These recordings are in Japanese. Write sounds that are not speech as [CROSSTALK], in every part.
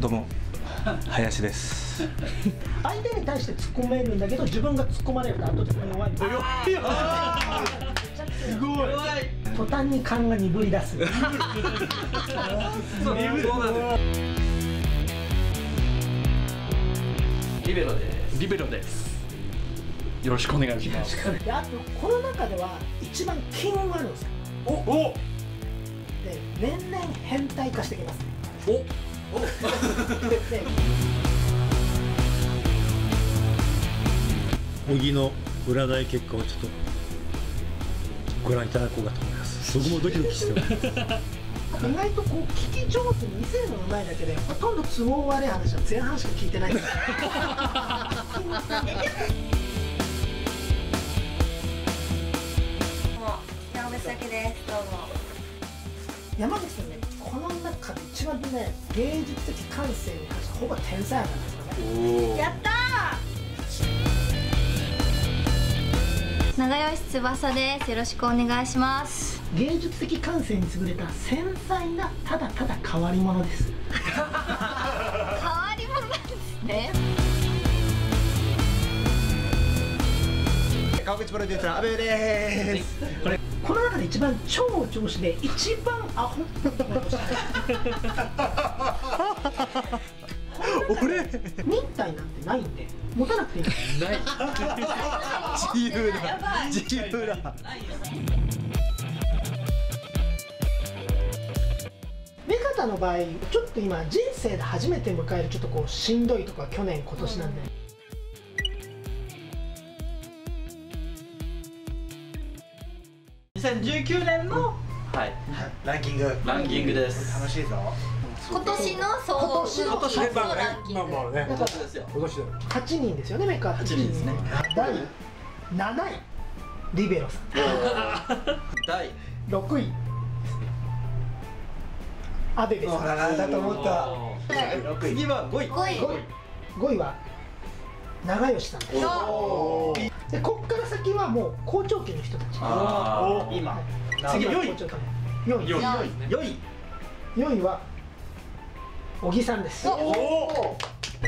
どうも林です。相手に対して突っ込めるんだけど自分が突っ込まれると後で弱い。すごい。途端に勘が鈍り出す。[LAUGHS] そうそうなんです。リベロです。リベロです。よろしくお願いします。であとこの中では一番金運があるんですよ。お。おで年々変態化してきます。お。で [LAUGHS] 小木の占い結果をちょっとご覧いただこうかと思います。僕もドキドキしてます。意外とこう聞き上手に見せるのうまいだけでほとんど都合悪い話は前半しか聞いてない。んですよもう山口咲です。どうも山口さんねこの中で一番ね芸術的感性に関してほぼ天才なんですよね。やったー！長吉翼です。よろしくお願いします。芸術的感性に優れた繊細なただただ変わり者です。[LAUGHS] 変わり者なんですね川口プロデューサー阿部で。すこれこの中で。一番超上司で一番アホ俺忍耐。なんてないんで持たなくていいない自由だ自由だ目方の場合ちょっと今人生で初めて迎えるちょっとこうしんどいとか去年今年なんで、2019年のはい。ランキング。ランキングです。楽しいぞ。今年の総合今年のランキング。まあね。なんかですよ。今年だよ8人ですよね。メカ8人ですね。第7位リベロさん。[LAUGHS] 第6位アベベさん。だと思った。次は5位。5位。5位。5位は長吉さん。ですでこっから先はもう校長家の人たち。あー。今。次4位4位4位4位4位4位は小木さんです。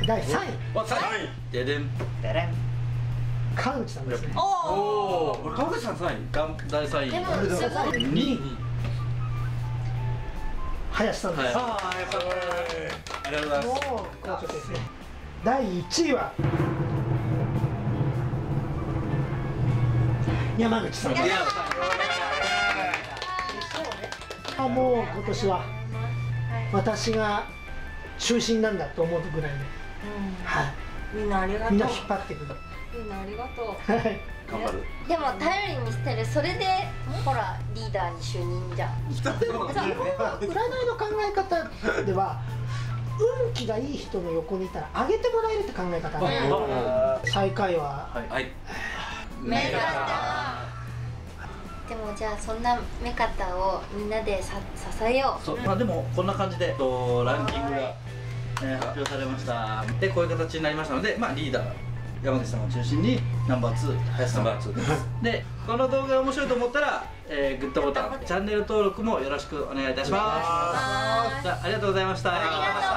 第3位。わ3位ででん。川口さんですね。おお川口さん3位。がん第3位。でもすごい2位林さんです、ああやっぱありがとうございます。第1位は山口さんですあもう今年は私が中心なんだと思うぐらいで、はみんなありがい、とう。みんな引っ張ってくる。みんなありがとう。はい。頑張る。でも頼りにしてるそれでほらリーダーに就任じゃん。[LAUGHS] でも占いの考え方では運気がいい人の横にいたら上げてもらえるって考え方ね。最下位ははい。メガでもじゃあそんな目方をみんなでさ支えよう。そうまあでもこんな感じでとランキングが、えー発表されました。でこういう形になりましたのでまあリーダー山口さんを中心にナンバー2林さん。が2です。でこの動画が面白いと思ったら、えーグッドボタンチャンネル登録もよろしくお願いいたします。じゃあありがとうございました。ありがとうございました